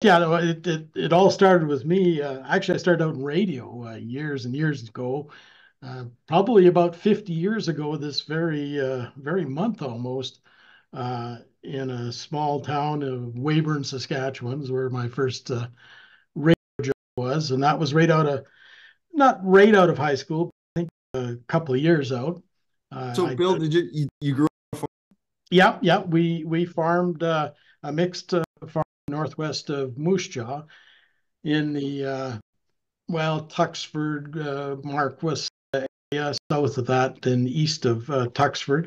Yeah, it, it, it all started with me. Uh, actually, I started out in radio uh, years and years ago. Uh, probably about 50 years ago, this very uh, very month almost, uh, in a small town of Weyburn, Saskatchewan, is where my first uh, radio job was, and that was right out of not right out of high school, I think a couple of years out. so, Bill, I, did you, you, you grew up? Yeah, yeah, we we farmed a mixed farm northwest of Moose Jaw in the uh, well Tuxford, uh, Marquis area, south of that, then east of uh, Tuxford.